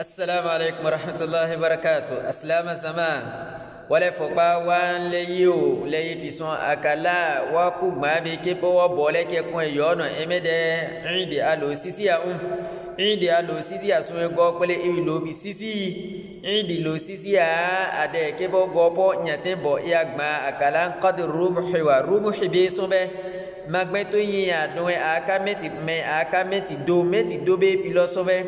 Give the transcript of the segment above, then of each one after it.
السلام عليكم ورحمة الله وبركاته أسلام زمان wọ́lẹ̀ fọ̀pá wá ń lé yí o lẹ́yìn bìsàn àkàlà wá kú gbà bí kébọ́ wọ́ bọ̀ lẹ́kẹ̀kún ẹ̀yọ́ ọ̀nà ẹ̀mẹ́dẹ́ ìdè alò sísí àhún ìdè alò sísí àsun ẹgọ́ pẹ́lẹ́ ìwì lòbí sísí ìdè lò sísí à àdẹ kébọ́ gọ́ bọ́ nyàtẹ́ bọ̀ ìyàgbà àkàlà ń kọ́dù rúmùhìwà rúmùhìbí sún bẹ́ẹ̀ magbe to yin ya doe aka meti me aka meti do meti do be pi lọ sọfẹ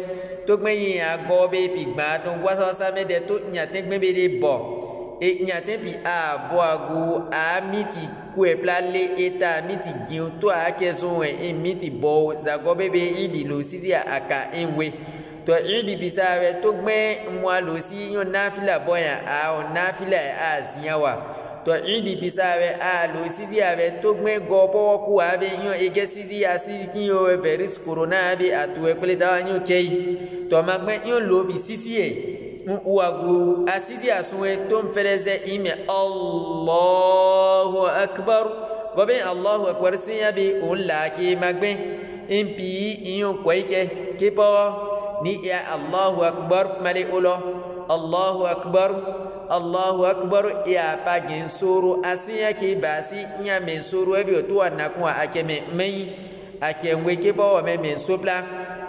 tó gbẹ yin ya gọ be pi gbà tó wasa wasa tó nyate gbẹ be de bọ e nyate pi a bọ ago a mi ti ku ẹpla le mi ti gin tó a kẹ zun ẹ e mi ti bọ zagọ be be i di lo sisi aka e we tɔ ɛdi bisa tó gbẹ mua lo si yɔ nafila bɔ yan a ɔ nafila yɛ a to idi pisawe alo sisi ave togbe go powo ku ave yo ege sisi asi kin yo verit corona ave atu e pele da yo kei to magbe yo lo bi sisi e u agu asisi asun e to mfereze ime Allahu akbar gobe Allahu akbar sin ya bi un la ki magbe impi iyo kwaike kipo ni ya Allahu akbar male ulo Allahu akbar allahu akbar ya pagin soro asinya ke basi nya men soro ebi otuwa nakuwa ake men mai ake ngwe ke bawa men men sopla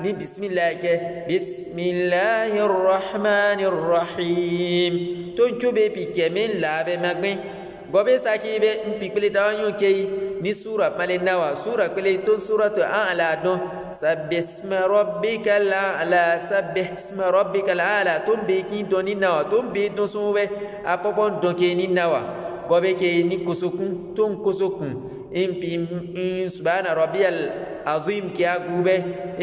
ni bismillah ke bismillahirrahmanirrahim ton chube pi kemen labe magbe bobe saki be pikpele ta nyu kei ni sura pale nawa sura pele to suratu a'la don sabbisma rabbikal a'la sabbisma rabbikal a'la ton be kin to ni nawa ton be to sunwe apopon don ke ni nawa bobe ke ni kosokun ton kosokun impi mm, subhana rabbiyal azim ke agube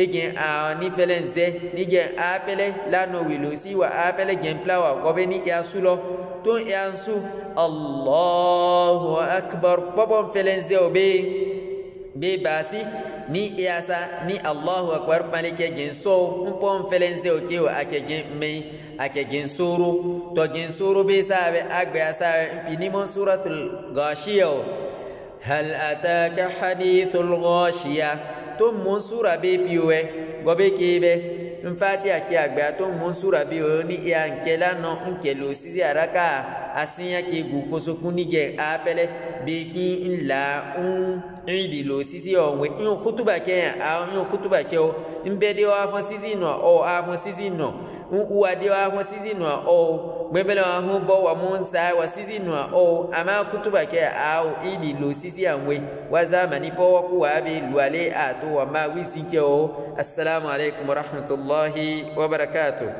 igen e a ni felen ze ni gen apele la no wa apele gen plawa gobe ni ya sulo تون يانسو الله أكبر بابا فلنزيو بي بي باسي ني إياسا ني الله أكبر مالك جنسو مبون فلنزيو كيو أكي جن مي أكي جن سورو تو جن سورو بي سابي أكبر سابي في نمون سورة الغاشية هل أتاك حديث الغاشية ato mun sura be piwe gobe kebe nfati ake agbe ato mun sura be o ni iya nkela no nkelo sisi araka asinya ke gu kosokun nige apele beki nla un idi lo sisi onwe in kutuba ke a in kutuba ke o nbede o afon sisi no o afon sisi no uwaddewa ho sisi nua o gbembele wa ho bɔ wa mu nsa wa sisi nua o ama kutuba kɛ awo idi lo sisi anwe wazama ni bɔ wa ko wa bi luwale a to wa ma wisi kɛ o asalaamualeykum wa rahmatulahi wa barakatuh.